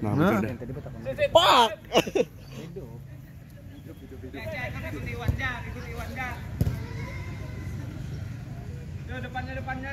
Nah, Nah. Pak. depannya depannya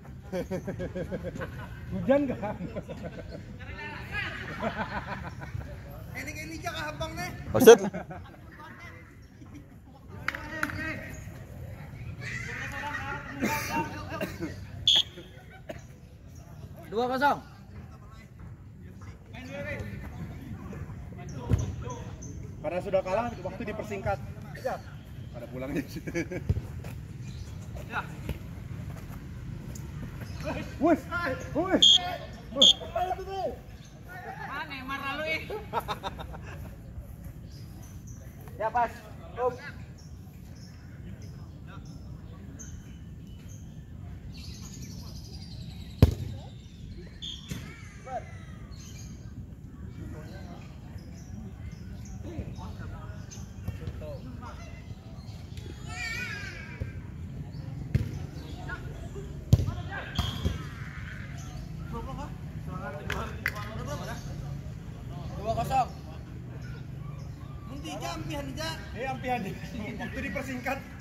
Hujan gak? Maksud? dua kosong Karena sudah kalah, waktu dipersingkat. Ya. Pada pulangnya. Wes, wes. ya pas Eh, ampian. Waktu dipersingkat.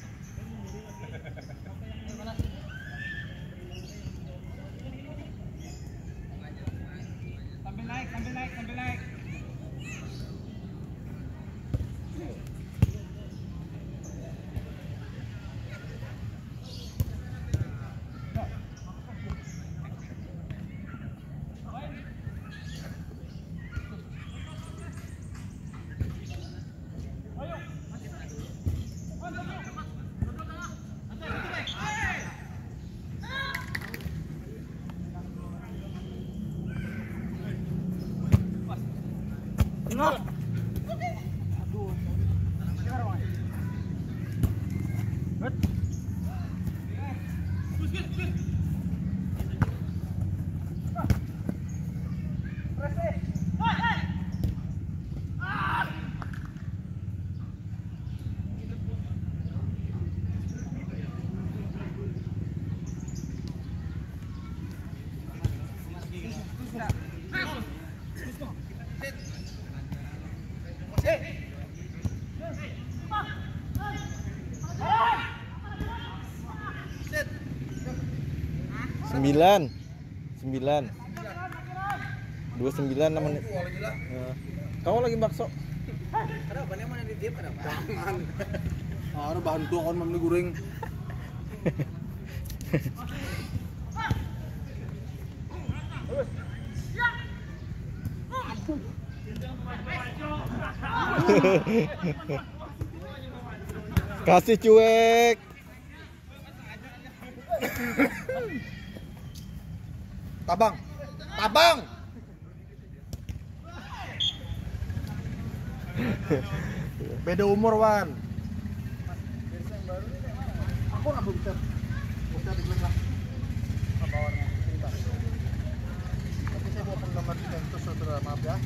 No. Good. Good. Good. Sembilan. Sembilan. Dua sembilan nama. Ya. Kamu lagi bakso? Kon mamni goreng. Kasih cuek. Tabang. Tabang. Beda umur, Wan. Aku nggak bisa. Bisa di belakang. Apa warna? Tapi saya mau nomor itu saudara, maaf ya.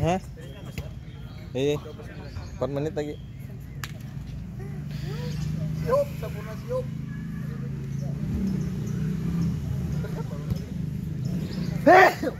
Hah? Iya. 4 menit lagi. Siup, sempurna siup. Hei!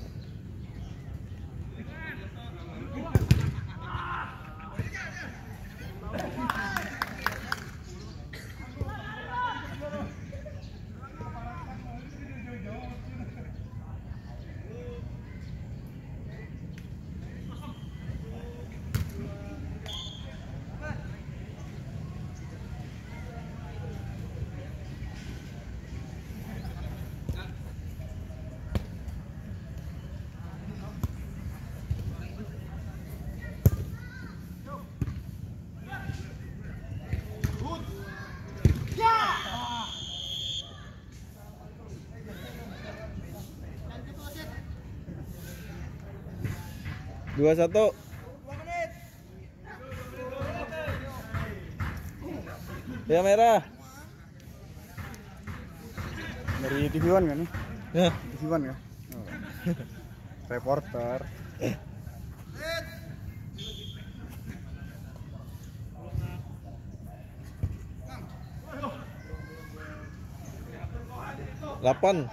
Dua satu. Ya merah. Dari TV One kan? Ya. TV One ya? Reporter. Delapan.